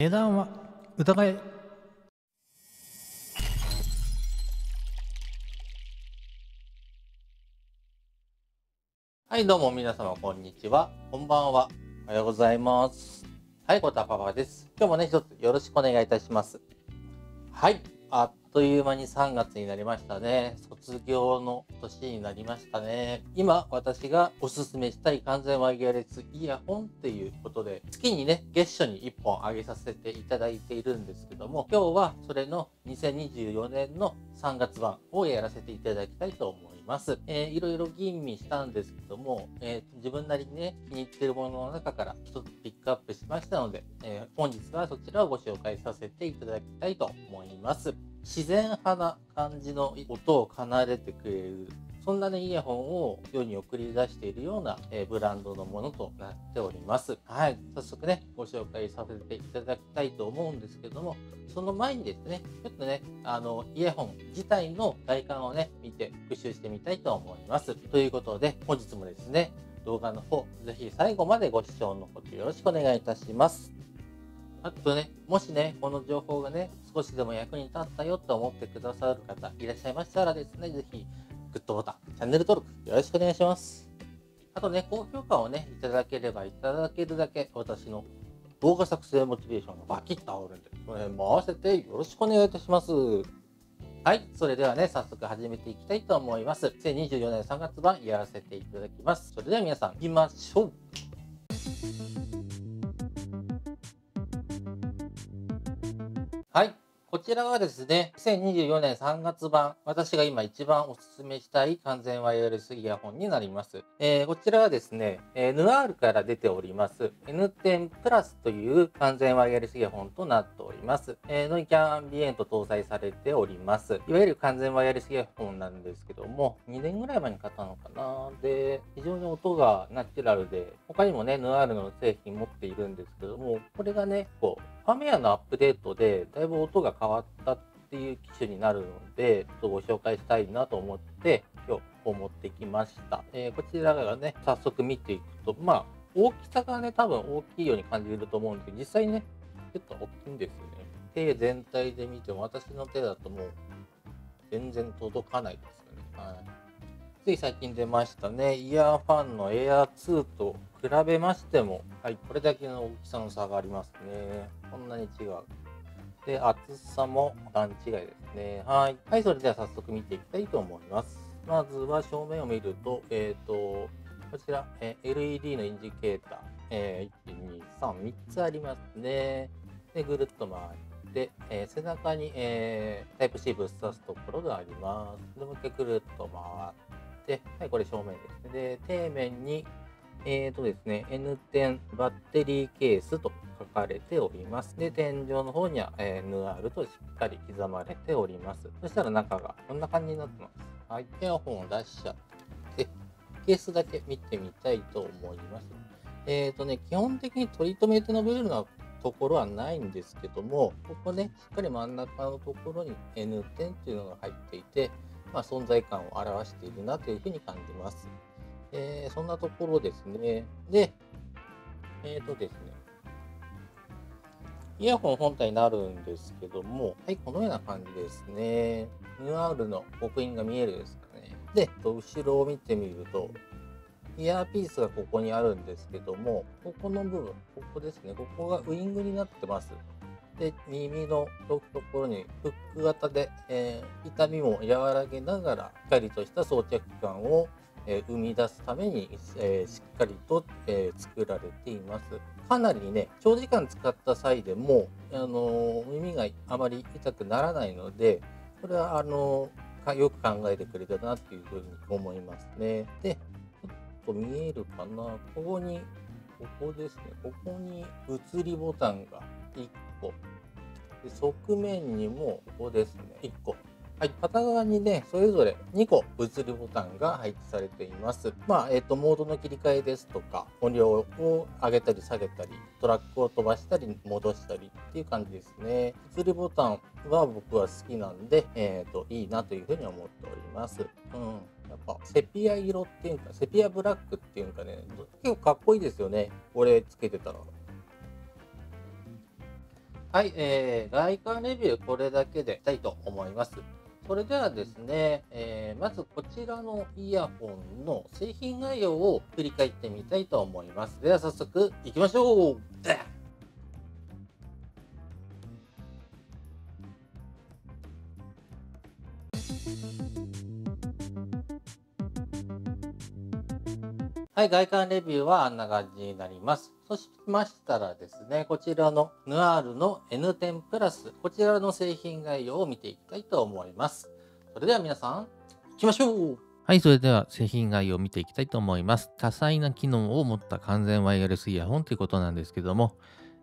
値段は？疑えはい、どうも皆様、こんにちは。こんばんは。おはようございます。はい、こたパパです。今日もね、一つよろしくお願いいたします。はい、あっという間に3月になりましたね。卒業の年になりましたね。今、私がおすすめしたい完全ワイヤレスイヤホンっていうことで、月にね、月初に1本上げさせていただいているんですけども、今日はそれの2024年の3月版をやらせていただきたいと思います。えーいろいろ吟味したんですけども、えー自分なりにね、気に入ってるものの中から一つピックアップしましたので、えー本日はそちらをご紹介させていただきたいと思います。自然派な感じの音を奏でてくれる、そんなね、イヤホンを世に送り出しているような、えブランドのものとなっております。はい。早速ね、ご紹介させていただきたいと思うんですけども、その前にですね、ちょっとね、あの、イヤホン自体の外観をね、見て復習してみたいと思います。ということで、本日もですね、動画の方、ぜひ最後までご視聴のほどよろしくお願いいたします。あとね、もしね、この情報がね、少しでも役に立ったよと思ってくださる方いらっしゃいましたらですね、ぜひ、グッドボタン、チャンネル登録よろしくお願いします。あとね、高評価をね、いただければいただけるだけ、私の動画作成モチベーションがバキッと上がるんで、これも合わせてよろしくお願いいたします。はい。それではね、早速始めていきたいと思います。2024年3月版やらせていただきます。それでは皆さん、行きましょう。はい。こちらはですね、2024年3月版、私が今一番おすすめしたい完全ワイヤレスイヤホンになります。えーこちらはですね、えーヌアールから出ております、N10 プラスという完全ワイヤレスイヤホンとなっております。えーノイキャンアンビエント搭載されております。いわゆる完全ワイヤレスイヤホンなんですけども、2年ぐらい前に買ったのかなで、非常に音がナチュラルで、他にもね、ヌアールの製品持っているんですけども、これがね、こう、ファメアのアップデートで、だいぶ音が変わったっていう機種になるので、ちょっとご紹介したいなと思って、今日、こう持ってきました。えーこちらがね、早速見ていくと、まあ、大きさがね、多分大きいように感じると思うんですけど、実際ね、ちょっと大きいんですよね。手全体で見ても、私の手だともう、全然届かないですよね。はい。つい最近出ましたね、イヤーファンの Air2 と比べましても、はい、これだけの大きさの差がありますね。こんなに違う。で、厚さも段違いですね。はい。はい、それでは早速見ていきたいと思います。まずは正面を見ると、えっ、と、こちら、え LED のインジケーター、えー、1、2、3、3つありますね。で、ぐるっと回って、えー背中に、えータイプ C ぶっ刺すところがあります。で、もう一回ぐるっと回って、はい、これ正面ですね。で、底面に、えーとですね、N10 バッテリーケースと書かれております。で、天井の方には、えーヌアールとしっかり刻まれております。そしたら中がこんな感じになってます。はい、イヤホンを出しちゃって、ケースだけ見てみたいと思います。えーとね、基本的に取り留めての部分のところはないんですけども、ここね、しっかり真ん中のところに N10 っていうのが入っていて、まあ、存在感を表しているなというふうに感じます。えーそんなところですね。で、えーとですね、イヤホン本体になるんですけども、はい、このような感じですね。ヌアールの刻印が見えるですかね。で、後ろを見てみると、イヤーピースがここにあるんですけども、ここの部分、ここですね、ここがウイングになってます。で、耳のところにフック型で、えー痛みも和らげながら、しっかりとした装着感を、えー生み出すために、えーしっかりと、えー作られています。かなりね、長時間使った際でも、あの耳があまり痛くならないので、これは、あのかよく考えてくれたなっていうふうに思いますね。で、ちょっと見えるかなここに、ここですね。ここに映りボタンが1個。で側面にもここですね。1個。はい、片側にね、それぞれ2個映るボタンが配置されています。まあ、えっ、と、モードの切り替えですとか、音量を上げたり下げたり、トラックを飛ばしたり戻したりっていう感じですね。映るボタンは僕は好きなんで、えっ、と、いいなというふうに思っております。うん。やっぱ、セピア色っていうか、セピアブラックっていうかね、結構かっこいいですよね。これつけてたら。はい、えー、外観レビューこれだけでいきたいと思います。それではですね、えー、まずこちらのイヤホンの製品概要を振り返ってみたいと思います。では早速行きましょうはい、外観レビューはあんな感じになります。そうしましたらですね、こちらのヌアールの N10 プラス、こちらの製品概要を見ていきたいと思います。それでは皆さん、行きましょうはい、それでは製品概要を見ていきたいと思います。多彩な機能を持った完全ワイヤレスイヤホンということなんですけども、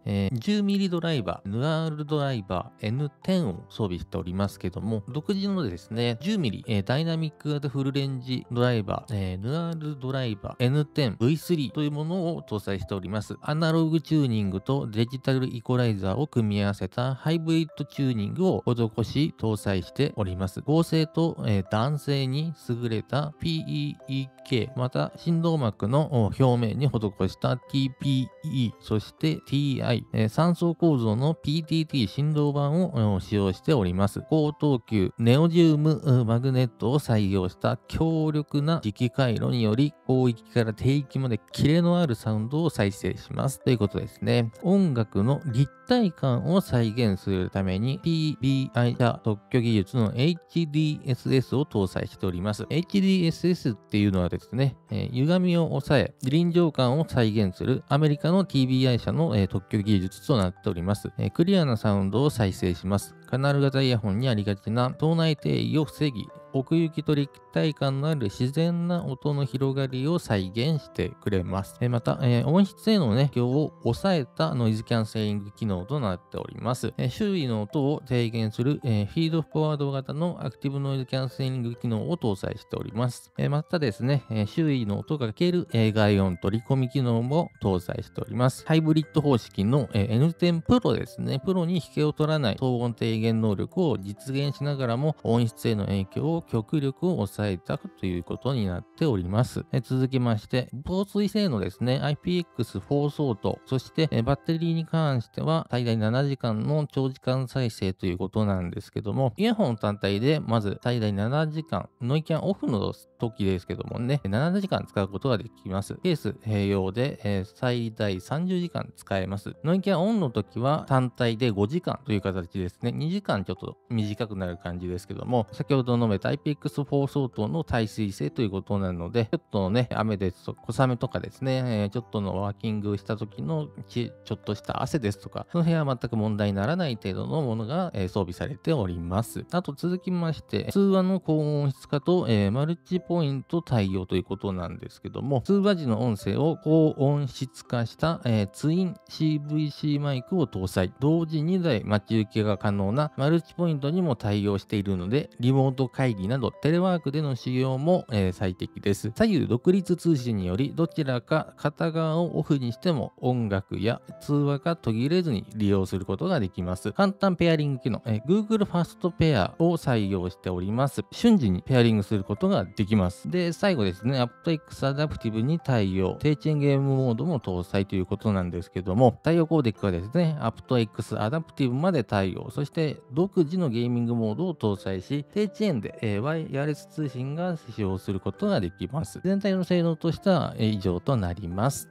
えー 10mm ドライバー、ヌアールドライバー N10 を装備しておりますけども、独自のですね、10mm、えーダイナミック型フルレンジドライバー、えーヌアールドライバー N10V3 というものを搭載しております。アナログチューニングとデジタルイコライザーを組み合わせたハイブリッドチューニングを施し搭載しております。合成と、えー男性に優れた PEEK、また振動膜の表面に施した TPE、そして TI、えー3層構造の PTT 振動板を使用しております。高等級ネオジウムマグネットを採用した強力な磁気回路により広域から低域までキレのあるサウンドを再生します。ということですね。音楽の立体感を再現するために PBI 社特許技術の HDSS を搭載しております。HDSS っていうのはですね、えー歪みを抑え、臨場感を再現するアメリカの TBI 社の、えー特許技術となっております、えークリアなサウンドを再生します。カナル型イヤホンにありがちな党内定位を防ぎ、奥行きと立体感のある自然な音の広がりを再現してくれます。えまた、えー音質へのね、響を抑えたノイズキャンセリング機能となっております。え周囲の音を低減する、えフィードフォワード型のアクティブノイズキャンセリング機能を搭載しております。えまたですね、え周囲の音が消える、え外音取り込み機能も搭載しております。ハイブリッド方式の、え N10 Pro ですね、プロに引けを取らない騒音低減能力を実現しながらも音質への影響を極力抑えたということになっております。え続きまして、防水性能ですね、IPX4 相当、そして、えバッテリーに関しては最大7時間の長時間再生ということなんですけども、イヤホン単体でまず最大7時間、ノイキャンオフの時ですけどもね、7時間使うことができます。ケース併用で、え最大30時間使えます。ノイキャンオンの時は単体で5時間という形ですね。2時間ちょっと短くなる感じですけども、先ほど述べた IPX4 相当の耐水性ということなので、ちょっとね、雨ですと、小雨とかですね、えーちょっとのワーキングした時のちちょっとした汗ですとか、その辺は全く問題にならない程度のものが、えー装備されております。あと続きまして、通話の高音質化と、えーマルチポイント対応ということなんですけども、通話時の音声を高音質化した、えーツイン CVC マイクを搭載。同時2台待ち受けが可能なマルチポイントにも対応しているので、リモート会議などテレワークでの使用も、えー最適です。左右独立通信により、どちらか片側をオフにしても音楽や通話が途切れずに利用することができます。簡単ペアリング機能、えー Google ファーストペアを採用しております。瞬時にペアリングすることができます。で、最後ですね、aptX アダプティブに対応、低遅延ゲームモードも搭載ということなんですけども、対応コーデックはですね、aptX アダプティブまで対応、そして独自のゲーミングモードを搭載し、低遅延で、えーワイヤレス通信が使用することができます。全体の性能としては、え以上となります。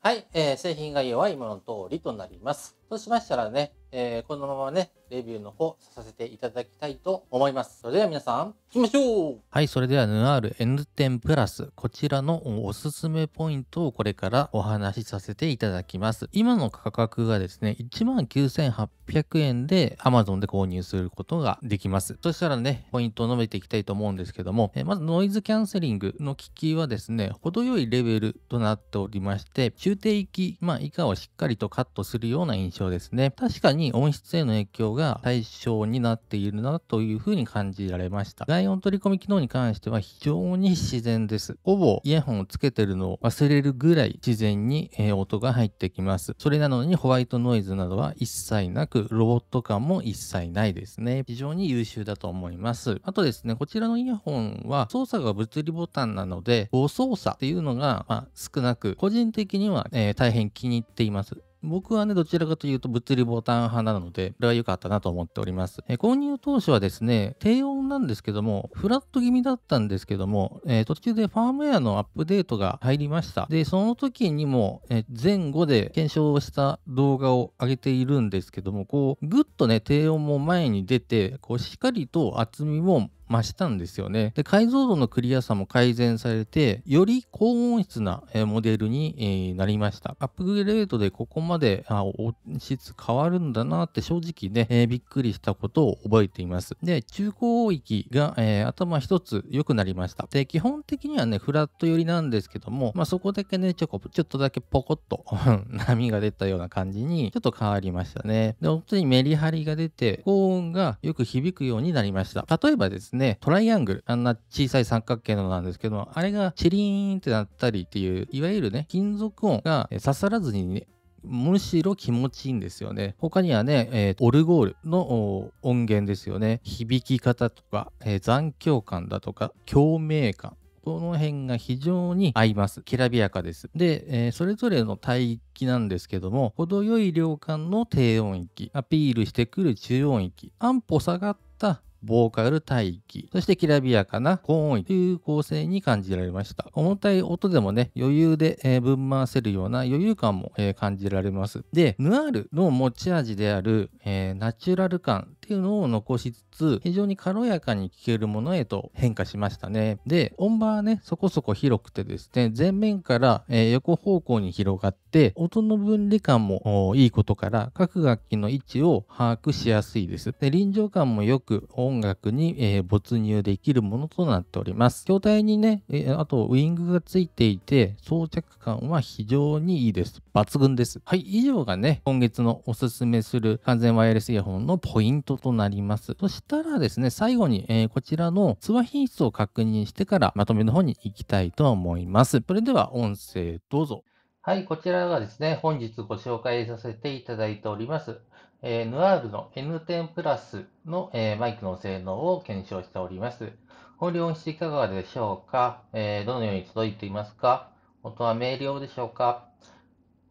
はい、えー製品概要は今の通りとなります。そうしましたらね、えーこのままね、レビューの方させていただきたいと思います。それでは皆さん、行きましょうはい、それではヌアール N10 プラス、こちらのおすすめポイントをこれからお話しさせていただきます。今の価格がですね、19,800円で Amazon で購入することができます。そしたらね、ポイントを述べていきたいと思うんですけども、えまずノイズキャンセリングの機器はですね、程よいレベルとなっておりまして、中低域、まあ以下をしっかりとカットするような印象ですね。確かに音質への影響が対象になっているなというふうに感じられました。外音取り込み機能に関しては非常に自然です。ほぼイヤホンをつけてるのを忘れるぐらい自然に、音が入ってきます。それなのにホワイトノイズなどは一切なく、ロボット感も一切ないですね。非常に優秀だと思います。あとですね、こちらのイヤホンは操作が物理ボタンなので、誤操作っていうのが、まあ、少なく、個人的には、えー、大変気に入っています。僕はね、どちらかというと物理ボタン派なので、これは良かったなと思っております。え購入当初はですね、低音なんですけども、フラット気味だったんですけども、えー、途中でファームウェアのアップデートが入りました。で、その時にも、え前後で検証した動画を上げているんですけども、こう、ぐっとね、低音も前に出て、こう、しっかりと厚みも増したんですよね。で、解像度のクリアさも改善されて、より高音質なモデルになりました。アップグレードでここまであ音質変わるんだなって正直ね、えー、びっくりしたことを覚えています。で、中高域が、えー、頭一つ良くなりました。で、基本的にはね、フラット寄りなんですけども、まあ、そこだけね、ちょこ、ちょっとだけポコッと 波が出たような感じにちょっと変わりましたね。で、本当にメリハリが出て、高音がよく響くようになりました。例えばですね、ね、トライアングル、あんな小さい三角形のなんですけど、あれがチリーンってなったりっていう、いわゆるね、金属音が刺さらずにね、むしろ気持ちいいんですよね。他にはね、えー、オルゴールの音源ですよね。響き方とか、えー、残響感だとか、共鳴感。この辺が非常に合います。きらびやかです。で、えー、それぞれの帯域なんですけども、程よい量感の低音域、アピールしてくる中音域、安保下がったボーカル帯域、そしてきらびやかな高音域という構成に感じられました。重たい音でもね、余裕で、えー、ぶん回せるような余裕感も、えー、感じられます。で、ヌアールの持ち味である、えー、ナチュラル感っていうのを残しつつ、非常に軽やかに聴けるものへと変化しましたね。で、音場はね、そこそこ広くてですね、前面から、えー、横方向に広がって、音の分離感もいいことから、各楽器の位置を把握しやすいです。で、臨場感もよく、音楽に、えー、没入できるものとなっております。筐体にね、えー、あとウィングがついていて、装着感は非常にいいです。抜群です。はい、以上がね、今月のおすすめする完全ワイヤレスイヤホンのポイントとなります。そしたらですね、最後に、えー、こちらの通話品質を確認してからまとめの方に行きたいと思います。それでは音声どうぞ。はい、こちらがですね、本日ご紹介させていただいております。えー、ヌアールの N10 プラスの、えー、マイクの性能を検証しております。音量音質いかがでしょうか、えー、どのように届いていますか？音は明瞭でしょうか？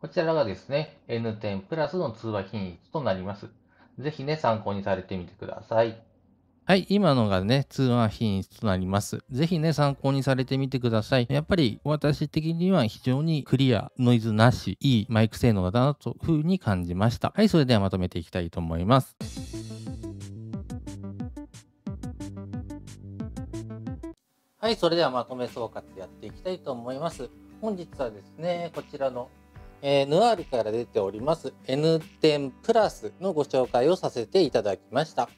こちらがですね、N10 プラスの通話品質となります。ぜひね、参考にされてみてください。はい、今のがね、通話品質となります。ぜひね、参考にされてみてください。やっぱり私的には非常にクリア、ノイズなし、いいマイク性能だなというふうに感じました。はい、それではまとめていきたいと思います。はい、それではまとめ総括やっていきたいと思います。本日はですね、こちらのえー、ヌアールから出ております N10 プラスのご紹介をさせていただきました。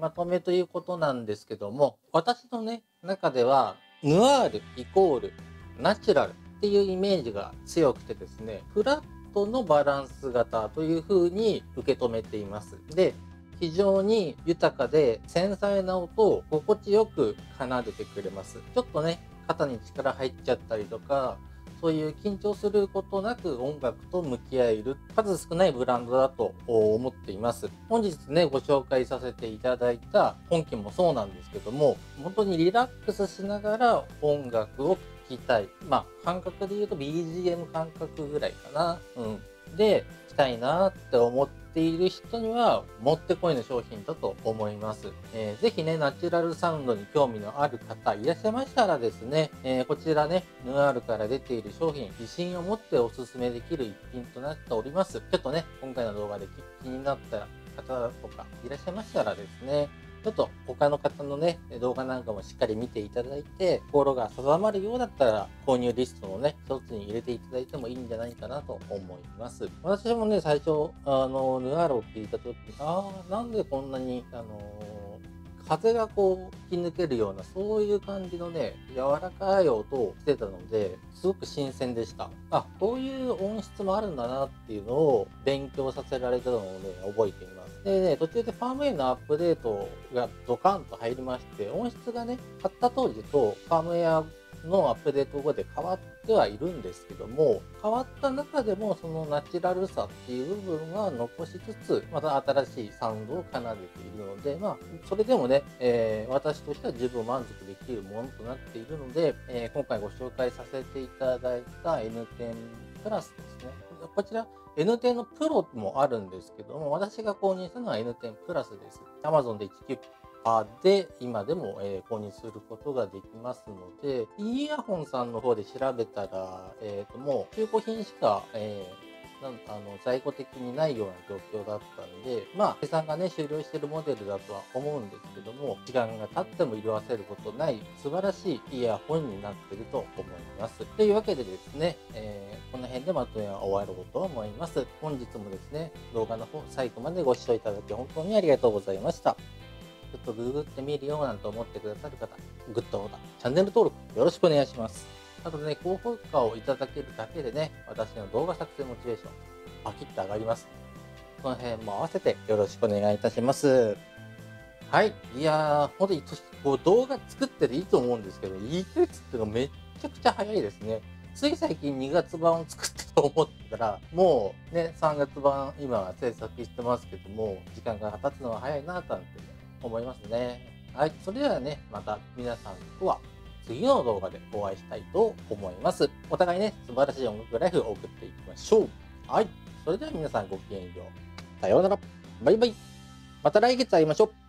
まとめということなんですけども、私のね、中では、ヌアールイコールナチュラルっていうイメージが強くてですね、フラットのバランス型という風に受け止めています。で、非常に豊かで繊細な音を心地よく奏でてくれます。ちょっとね、肩に力入っちゃったりとか、そういう緊張することなく音楽と向き合える数少ないブランドだと思っています。本日ね、ご紹介させていただいた本家もそうなんですけども、本当にリラックスしながら音楽を聴きたい。まあ、感覚で言うと BGM 感覚ぐらいかな。うん。で、きたいなって思ってている人にはもってこいの商品だと思います。えー、ぜひね、ナチュラルサウンドに興味のある方いらっしゃいましたらですね、えー、こちらね、ヌアールから出ている商品、自信を持っておすすめできる一品となっております。ちょっとね、今回の動画で気になった方とかいらっしゃいましたらですね、ちょっと他の方のね、動画なんかもしっかり見ていただいて、心が定まるようだったら、購入リストをね、一つに入れていただいてもいいんじゃないかなと思います。私もね、最初、あの、ヌアールを聞いた時に、ああ、なんでこんなに、あの風がこう吹き抜けるようなそういう感じのね柔らかい音をしてたのですごく新鮮でした。あこういう音質もあるんだなっていうのを勉強させられたのをね覚えています。でね途中でファームウェアのアップデートがドカンと入りまして音質がね買った当時とファームウェアのアップデート後で変わってはいるんですけども変わった中でもそのナチュラルさっていう部分は残しつつまた新しいサウンドを奏でているのでまあそれでもね、えー、私としては十分満足できるものとなっているので、えー、今回ご紹介させていただいた N10 プラスですね。こちら N10 のプロもあるんですけども私が購入したのは N10 プラスです。Amazon でで今でも、え、購入することができますので、イヤホンさんの方で調べたら、えー、ともう中古品しか、えー、なんあの在庫的にないような状況だったんで、まあ、生産がね、終了しているモデルだとは思うんですけども、時間が経っても色あせることない素晴らしいイヤホンになっていると思います。というわけでですね、えー、この辺でまとめは終わろうと思います。本日もですね、動画の方、最後までご視聴いただき本当にありがとうございました。ちょっとググってみるよなんて思ってくださる方、グッドボタン、チャンネル登録よろしくお願いします。あとね、高評価をいただけるだけでね、私の動画作成モチベーション、パキッと上がります。その辺も合わせてよろしくお願いいたします。はい。いやー、ほんとにこう動画作ってていいと思うんですけど、1ヶ月っていうのめっちゃくちゃ早いですね。つい最近2月版を作ったと思ったら、もうね、3月版今制作してますけども、時間が経つのは早いなとなんて思いますね。はい。それではね、また皆さんとは次の動画でお会いしたいと思います。お互いね、素晴らしい音楽ライフを送っていきましょう。はい。それでは皆さんごきげんよう。さようなら。バイバイ。また来月会いましょう。